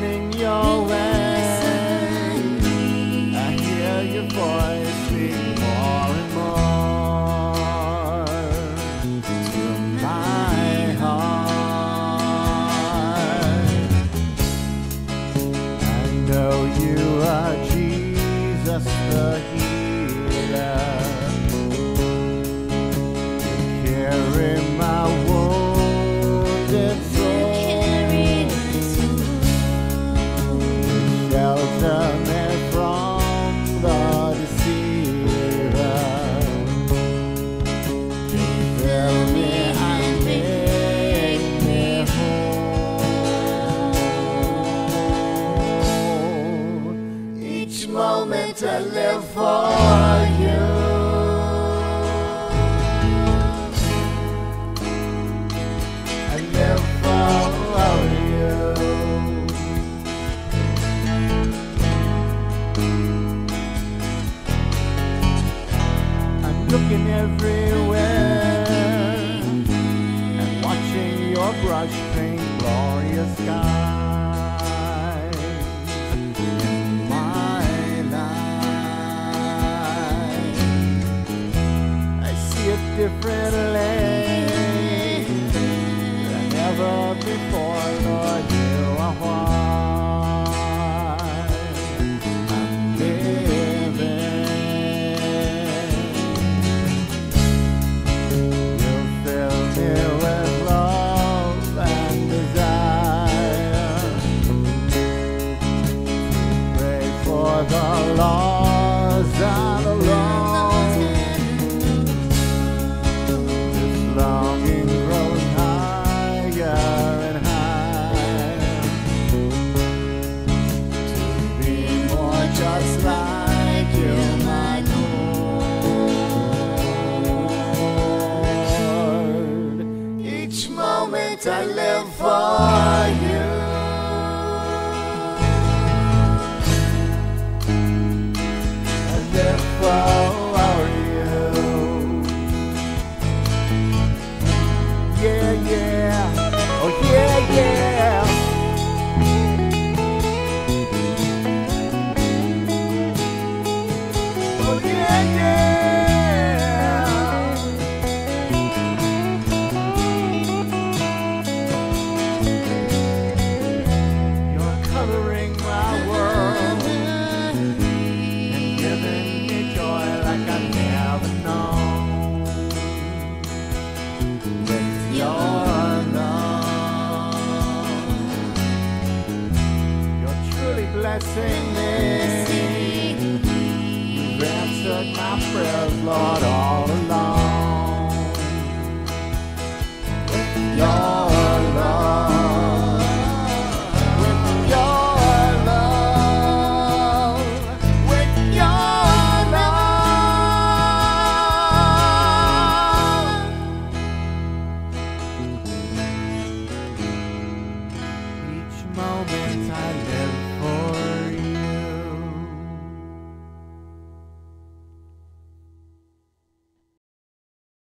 You. to live for you. looking everywhere and watching your brush paint glorious skies. different land than ever before, Lord, I'm living. You fill me with love and desire. Pray for the laws for you. I sing thee. Answered my prayers, Lord.